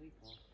report.